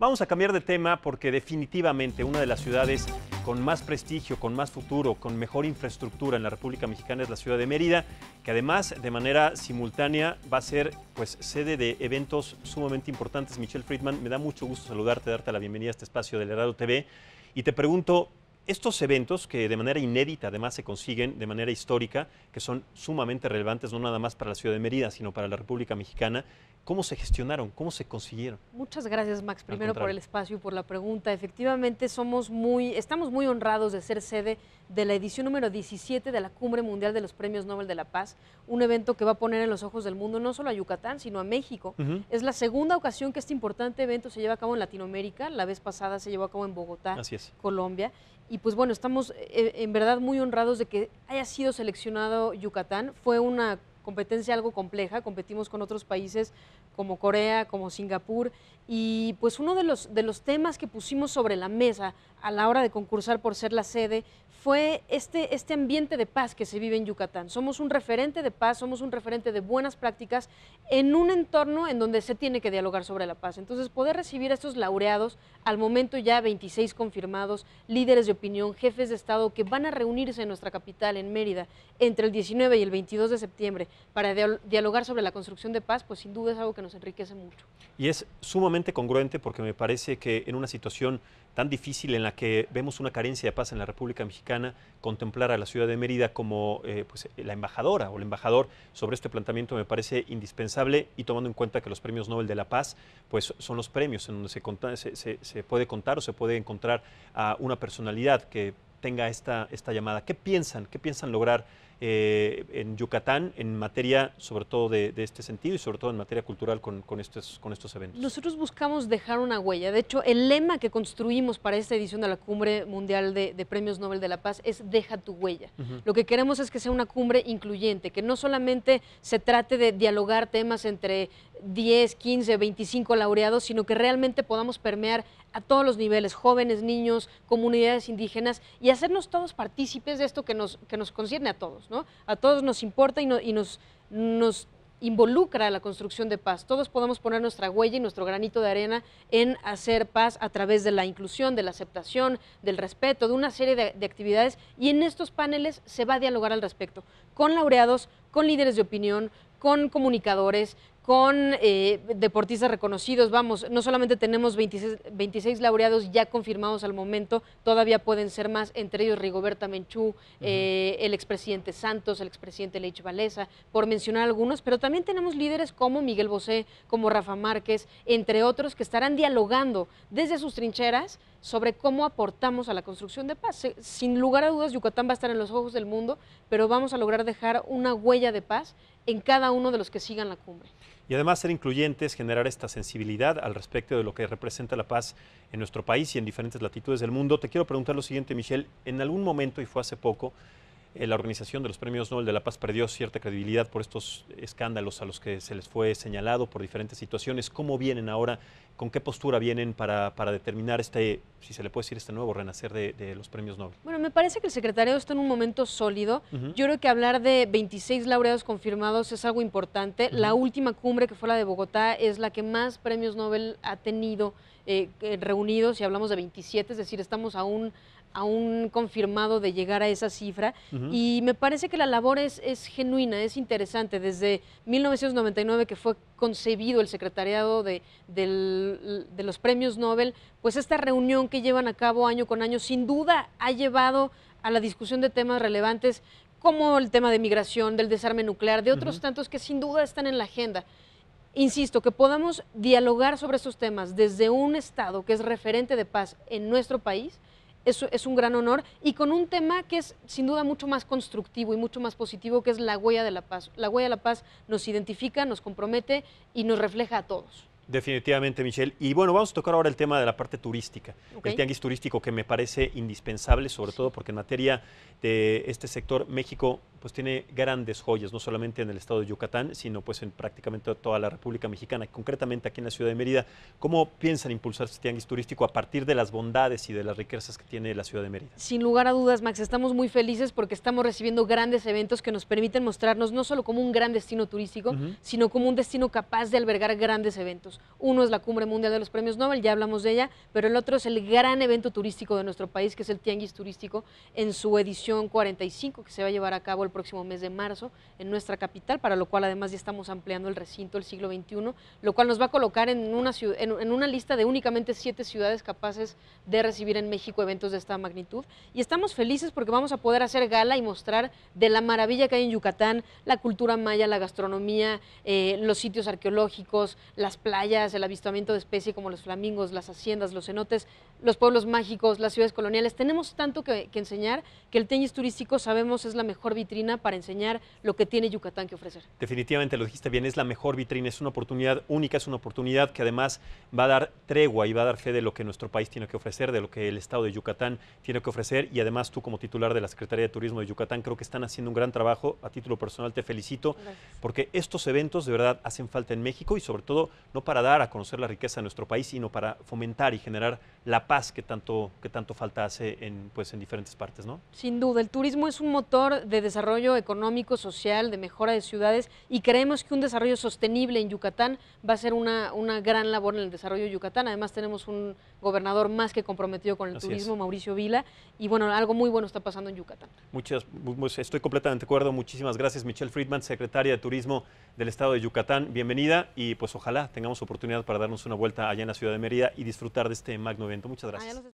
Vamos a cambiar de tema porque definitivamente una de las ciudades con más prestigio, con más futuro, con mejor infraestructura en la República Mexicana es la ciudad de Mérida, que además de manera simultánea va a ser pues sede de eventos sumamente importantes. Michelle Friedman, me da mucho gusto saludarte, darte la bienvenida a este espacio del Herado TV y te pregunto, estos eventos que de manera inédita además se consiguen de manera histórica, que son sumamente relevantes no nada más para la ciudad de Mérida, sino para la República Mexicana, ¿Cómo se gestionaron? ¿Cómo se consiguieron? Muchas gracias, Max, primero por el espacio y por la pregunta. Efectivamente, somos muy, estamos muy honrados de ser sede de la edición número 17 de la Cumbre Mundial de los Premios Nobel de la Paz, un evento que va a poner en los ojos del mundo no solo a Yucatán, sino a México. Es la segunda ocasión que este importante evento se lleva a cabo en Latinoamérica. La vez pasada se llevó a cabo en Bogotá, Colombia. Y pues bueno, estamos eh, en verdad muy honrados de que haya sido seleccionado Yucatán. Fue una competencia algo compleja, competimos con otros países como Corea, como Singapur, y pues uno de los, de los temas que pusimos sobre la mesa a la hora de concursar por ser la sede fue este, este ambiente de paz que se vive en Yucatán. Somos un referente de paz, somos un referente de buenas prácticas en un entorno en donde se tiene que dialogar sobre la paz. Entonces, poder recibir a estos laureados, al momento ya 26 confirmados, líderes de opinión, jefes de Estado que van a reunirse en nuestra capital, en Mérida, entre el 19 y el 22 de septiembre para dialogar sobre la construcción de paz, pues sin duda es algo que nos enriquece mucho. Y es sumamente congruente porque me parece que en una situación tan difícil en la que vemos una carencia de paz en la República Mexicana, contemplar a la ciudad de Mérida como eh, pues, la embajadora o el embajador sobre este planteamiento me parece indispensable y tomando en cuenta que los premios Nobel de la Paz pues, son los premios en donde se, se, se puede contar o se puede encontrar a una personalidad que tenga esta, esta llamada. ¿Qué piensan? ¿Qué piensan lograr? Eh, en Yucatán en materia sobre todo de, este sentido y sobre todo en materia cultural con, estos, con estos eventos? Nosotros buscamos dejar una huella. De hecho, el lema que construimos para esta edición de la Cumbre Mundial de, Premios Nobel de la Paz es Deja tu huella. Lo que queremos es que sea una cumbre incluyente, que no solamente se trate de dialogar temas entre 10, 15, 25 laureados, sino que realmente podamos permear a todos los niveles, jóvenes, niños, comunidades indígenas, y hacernos todos partícipes de esto que nos, que nos concierne a todos, A todos nos importa y, nos, involucra la construcción de paz. Todos podemos poner nuestra huella y nuestro granito de arena en hacer paz a través de la inclusión, de la aceptación, del respeto, de una serie de, actividades y en estos paneles se va a dialogar al respecto con laureados, con líderes de opinión, con comunicadores, con eh, deportistas reconocidos. Vamos, no solamente tenemos 26, laureados ya confirmados al momento, todavía pueden ser más, entre ellos Rigoberta Menchú, eh, el expresidente Santos, el expresidente Leich Valesa, por mencionar algunos, pero también tenemos líderes como Miguel Bosé, como Rafa Márquez, entre otros, que estarán dialogando desde sus trincheras sobre cómo aportamos a la construcción de paz. Sin lugar a dudas, Yucatán va a estar en los ojos del mundo, pero vamos a lograr dejar una huella de paz en cada uno de los que sigan la cumbre y además ser incluyentes, generar esta sensibilidad al respecto de lo que representa la paz en nuestro país y en diferentes latitudes del mundo. Te quiero preguntar lo siguiente, Michelle, en algún momento, y fue hace poco, eh, la organización de los premios Nobel de la Paz perdió cierta credibilidad por estos escándalos a los que se les fue señalado por diferentes situaciones. ¿Cómo vienen ahora? ¿Con qué postura vienen para, determinar este, si se le puede decir, este nuevo renacer de, los premios Nobel? Bueno, me parece que el secretario está en un momento sólido. Yo creo que hablar de 26 laureados confirmados es algo importante. La última cumbre, que fue la de Bogotá, es la que más premios Nobel ha tenido eh, reunidos y hablamos de 27, es decir, estamos aún aún confirmado de llegar a esa cifra. Y me parece que la labor es, es, genuina, es interesante. Desde 1999 que fue concebido el secretariado de, de los premios Nobel, pues esta reunión que llevan a cabo año con año sin duda ha llevado a la discusión de temas relevantes como el tema de migración, del desarme nuclear, de otros tantos que sin duda están en la agenda. Insisto, que podamos dialogar sobre estos temas desde un Estado que es referente de paz en nuestro país, es, un gran honor y con un tema que es sin duda mucho más constructivo y mucho más positivo, que es la huella de la paz. La huella de la paz nos identifica, nos compromete y nos refleja a todos. Definitivamente, Michelle. Y bueno, vamos a tocar ahora el tema de la parte turística, el tianguis turístico que me parece indispensable, sobre todo porque en materia de este sector México pues tiene grandes joyas, no solamente en el estado de Yucatán, sino pues en prácticamente toda la República Mexicana, concretamente aquí en la ciudad de Mérida. ¿Cómo piensan impulsar este tianguis turístico a partir de las bondades y de las riquezas que tiene la ciudad de Mérida? Sin lugar a dudas, Max, estamos muy felices porque estamos recibiendo grandes eventos que nos permiten mostrarnos no solo como un gran destino turístico, sino como un destino capaz de albergar grandes eventos. Uno es la Cumbre Mundial de los Premios Nobel, ya hablamos de ella, pero el otro es el gran evento turístico de nuestro país, que es el Tianguis Turístico, en su edición 45, que se va a llevar a cabo el próximo mes de marzo en nuestra capital, para lo cual además ya estamos ampliando el recinto del siglo XXI, lo cual nos va a colocar en una, en, una lista de únicamente siete ciudades capaces de recibir en México eventos de esta magnitud. Y estamos felices porque vamos a poder hacer gala y mostrar de la maravilla que hay en Yucatán, la cultura maya, la gastronomía, eh, los sitios arqueológicos, las playas, el avistamiento de especies como los flamingos, las haciendas, los cenotes, los pueblos mágicos, las ciudades coloniales. Tenemos tanto que, que enseñar que el tenis turístico sabemos es la mejor vitrina para enseñar lo que tiene Yucatán que ofrecer. Definitivamente lo dijiste bien, es la mejor vitrina, es una oportunidad única, es una oportunidad que además va a dar tregua y va a dar fe de lo que nuestro país tiene que ofrecer, de lo que el estado de Yucatán tiene que ofrecer y además tú como titular de la Secretaría de Turismo de Yucatán creo que están haciendo un gran trabajo. A título personal te felicito porque estos eventos de verdad hacen falta en México y sobre todo no para dar a conocer la riqueza de nuestro país, sino para fomentar y generar la paz que tanto, que tanto falta hace en, pues, en diferentes partes, ¿no? Sin duda, el turismo es un motor de desarrollo económico, social, de mejora de ciudades y creemos que un desarrollo sostenible en Yucatán va a ser una, una gran labor en el desarrollo de Yucatán. Además tenemos un gobernador más que comprometido con el turismo, Mauricio Vila, y bueno, algo muy bueno está pasando en Yucatán. Muchas, pues, estoy completamente de acuerdo. Muchísimas gracias, Michelle Friedman, secretaria de Turismo del Estado de Yucatán. Bienvenida y pues ojalá tengamos oportunidad para darnos una vuelta allá en la ciudad de Mérida y disfrutar de este magno evento. Muchas gracias.